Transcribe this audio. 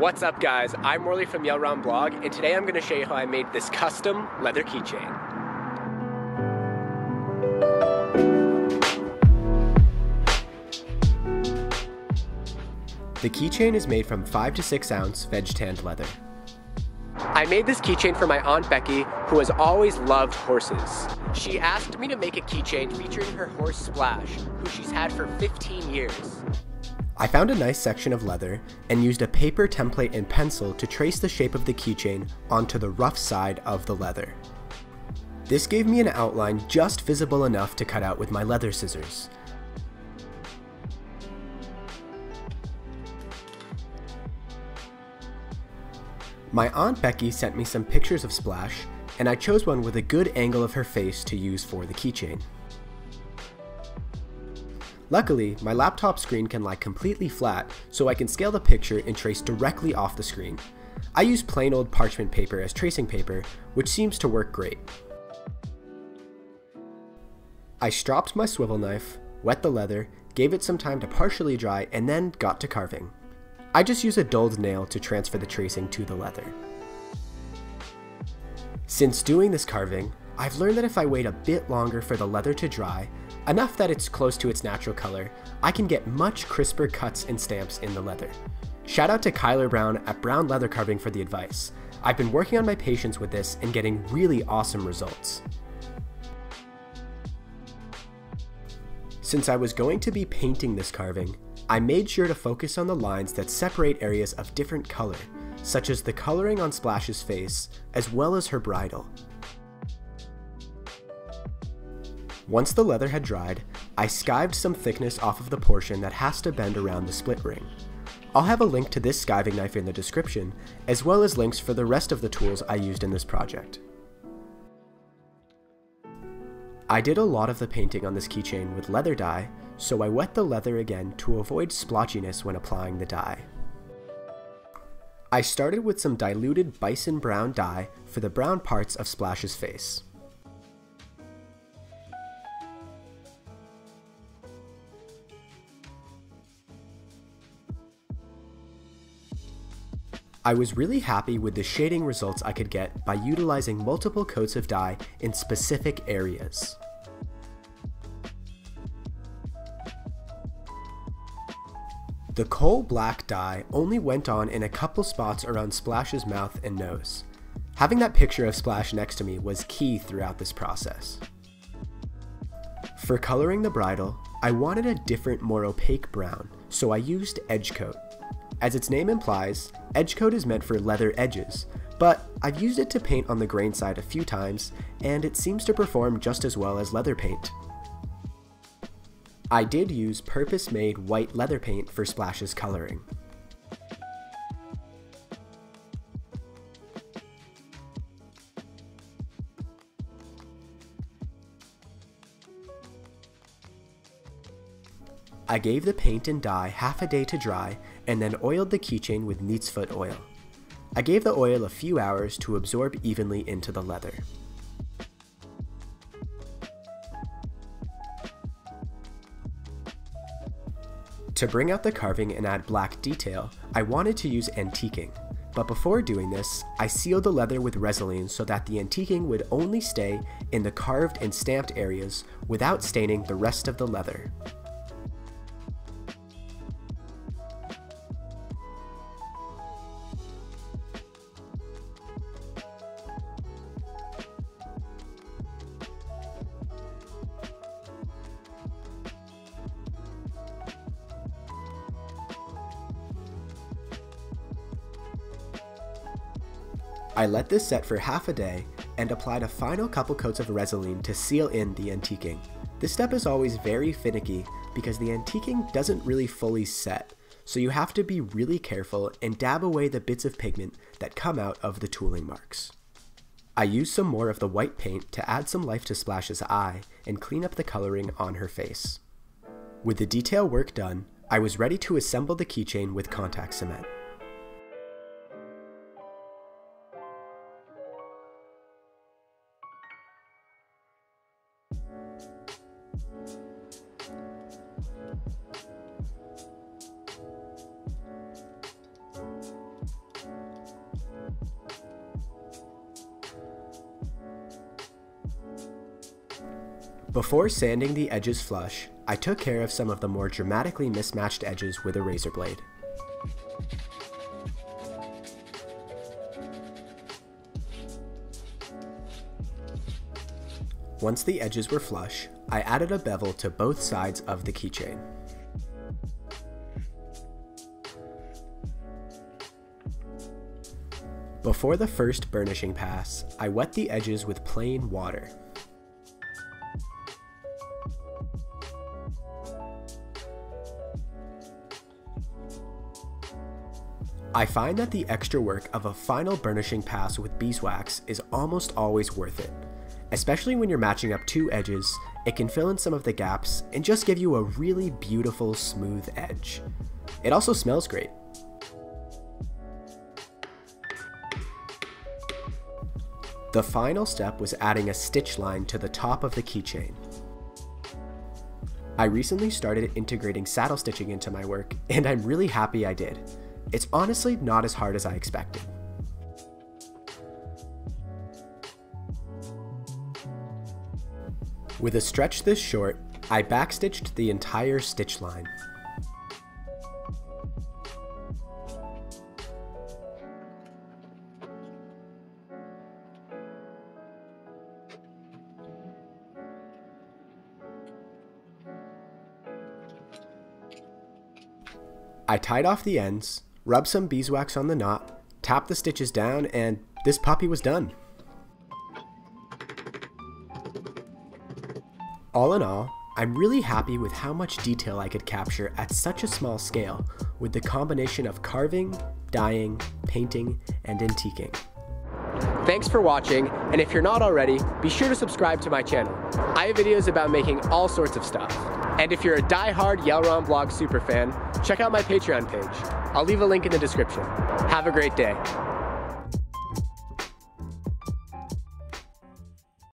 What's up guys, I'm Morley from Yelrom Blog and today I'm going to show you how I made this custom leather keychain. The keychain is made from 5 to 6 ounce veg tanned leather. I made this keychain for my Aunt Becky, who has always loved horses. She asked me to make a keychain featuring her horse Splash, who she's had for 15 years. I found a nice section of leather and used a paper template and pencil to trace the shape of the keychain onto the rough side of the leather. This gave me an outline just visible enough to cut out with my leather scissors. My Aunt Becky sent me some pictures of Splash, and I chose one with a good angle of her face to use for the keychain. Luckily, my laptop screen can lie completely flat, so I can scale the picture and trace directly off the screen. I use plain old parchment paper as tracing paper, which seems to work great. I stropped my swivel knife, wet the leather, gave it some time to partially dry, and then got to carving. I just use a dulled nail to transfer the tracing to the leather. Since doing this carving, I've learned that if I wait a bit longer for the leather to dry, enough that it's close to its natural color, I can get much crisper cuts and stamps in the leather. Shout out to Kyler Brown at Brown Leather Carving for the advice. I've been working on my patience with this and getting really awesome results. Since I was going to be painting this carving, I made sure to focus on the lines that separate areas of different color, such as the coloring on Splash's face, as well as her bridle. Once the leather had dried, I skived some thickness off of the portion that has to bend around the split ring. I'll have a link to this skiving knife in the description, as well as links for the rest of the tools I used in this project. I did a lot of the painting on this keychain with leather dye, so I wet the leather again to avoid splotchiness when applying the dye. I started with some diluted bison brown dye for the brown parts of Splash's face. I was really happy with the shading results I could get by utilizing multiple coats of dye in specific areas. The coal black dye only went on in a couple spots around Splash's mouth and nose. Having that picture of Splash next to me was key throughout this process. For coloring the bridle, I wanted a different more opaque brown, so I used Edge Kote. As its name implies, Edge Kote is meant for leather edges, but I've used it to paint on the grain side a few times, and it seems to perform just as well as leather paint. I did use purpose-made white leather paint for Splash's coloring. I gave the paint and dye half a day to dry and then oiled the keychain with neat's foot oil. I gave the oil a few hours to absorb evenly into the leather. To bring out the carving and add black detail, I wanted to use antiquing, but before doing this, I sealed the leather with Resolene so that the antiquing would only stay in the carved and stamped areas without staining the rest of the leather. I let this set for half a day and applied a final couple coats of Resolene to seal in the antiquing. This step is always very finicky because the antiquing doesn't really fully set, so you have to be really careful and dab away the bits of pigment that come out of the tooling marks. I used some more of the white paint to add some life to Splash's eye and clean up the coloring on her face. With the detail work done, I was ready to assemble the keychain with contact cement. Before sanding the edges flush, I took care of some of the more dramatically mismatched edges with a razor blade. Once the edges were flush, I added a bevel to both sides of the keychain. Before the first burnishing pass, I wet the edges with plain water. I find that the extra work of a final burnishing pass with beeswax is almost always worth it. Especially when you're matching up two edges, it can fill in some of the gaps and just give you a really beautiful smooth edge. It also smells great. The final step was adding a stitch line to the top of the keychain. I recently started integrating saddle stitching into my work, and I'm really happy I did. It's honestly not as hard as I expected. With a stretch this short, I backstitched the entire stitch line. I tied off the ends, rubbed some beeswax on the knot, tap the stitches down, and this puppy was done. All in all, I'm really happy with how much detail I could capture at such a small scale with the combination of carving, dyeing, painting, and antiquing. Thanks for watching, and if you're not already, be sure to subscribe to my channel. I have videos about making all sorts of stuff. And if you're a die-hard Yelrom blog superfan, check out my Patreon page. I'll leave a link in the description. Have a great day.